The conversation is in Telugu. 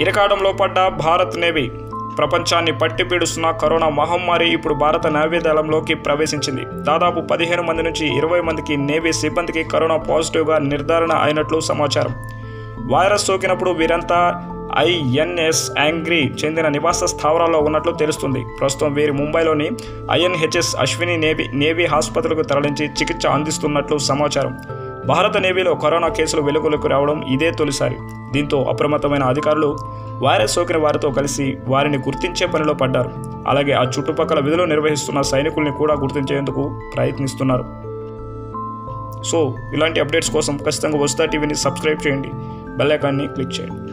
ఇరకాడంలో పడ్డ భారత్ నేవీ ప్రపంచాన్ని పట్టిపీడుస్తున్న కరోనా మహమ్మారి ఇప్పుడు భారత నావ్యదళంలోకి ప్రవేశించింది. దాదాపు పదిహేను మంది నుంచి ఇరవై మందికి నేవీ సిబ్బందికి కరోనా పాజిటివ్గా నిర్ధారణ అయినట్లు సమాచారం. వైరస్ సోకినప్పుడు వీరంతా ఐఎన్ఎస్ యాంగ్రీ చెందిన నివాస స్థావరాల్లో ఉన్నట్లు తెలుస్తుంది. ప్రస్తుతం వీరి ముంబైలోని ఐఎన్హెచ్ఎస్ అశ్విని నేవీ నేవీ ఆసుపత్రులకు తరలించి చికిత్స అందిస్తున్నట్లు సమాచారం. భారత నేవీలో కరోనా కేసులు వెలుగులోకి రావడం ఇదే తొలిసారి. దీంతో అప్రమత్తమైన అధికారులు వైరస్ సోకిన వారితో కలిసి వారిని గుర్తించే పనిలో పడ్డారు. అలాగే ఆ చుట్టుపక్కల విధులు నిర్వహిస్తున్న సైనికుల్ని కూడా గుర్తించేందుకు ప్రయత్నిస్తున్నారు. సో ఇలాంటి అప్డేట్స్ కోసం ఖచ్చితంగా వస్తా టీవీని సబ్స్క్రైబ్ చేయండి. బెల్ ఐకాన్ని క్లిక్ చేయండి.